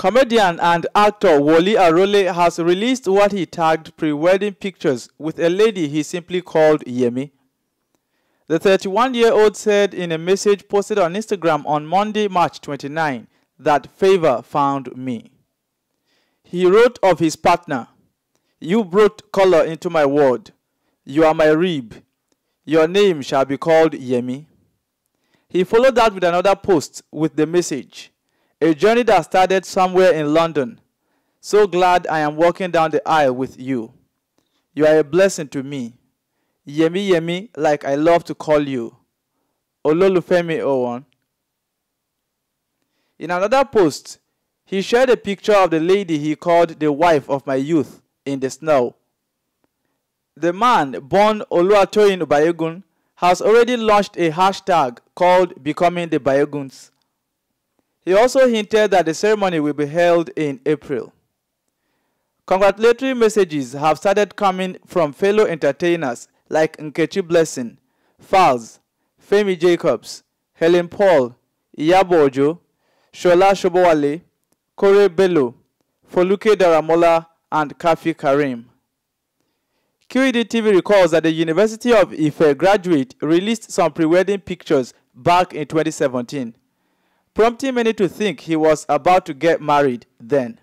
Comedian and actor Woli Arole has released what he tagged pre-wedding pictures with a lady he simply called Yemi. The 31-year-old said in a message posted on Instagram on Monday, March 29, that favor found me. He wrote of his partner, You brought color into my world. You are my rib. Your name shall be called Yemi. He followed that with another post with the message, a journey that started somewhere in London. So glad I am walking down the aisle with you. You are a blessing to me. Yemi Yemi, like I love to call you. Ololufemi Owan. In another post, he shared a picture of the lady he called the wife of my youth in the snow. The man, born Oluwatoyin Bayegun, has already launched a hashtag called Becoming the Bayeguns. He also hinted that the ceremony will be held in April. Congratulatory messages have started coming from fellow entertainers like Nkechi Blessing, Falz, Femi Jacobs, Helen Paul, Iyabo Ojo, Shola Shobowale, Kore Bello, Foluke Daramola, and Kafi Karim. QED TV recalls that the University of Ife graduate released some pre-wedding pictures back in 2017 prompting many to think he was about to get married then.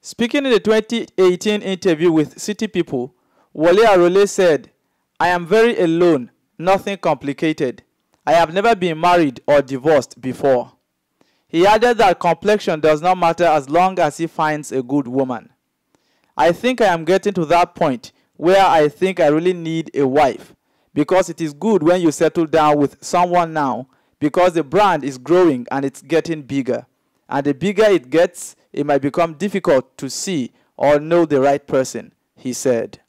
Speaking in the 2018 interview with City People, Woli Arole said, I am very alone, nothing complicated. I have never been married or divorced before. He added that complexion does not matter as long as he finds a good woman. I think I am getting to that point where I think I really need a wife because it is good when you settle down with someone now because the brand is growing and it's getting bigger. And the bigger it gets, it might become difficult to see or know the right person, he said.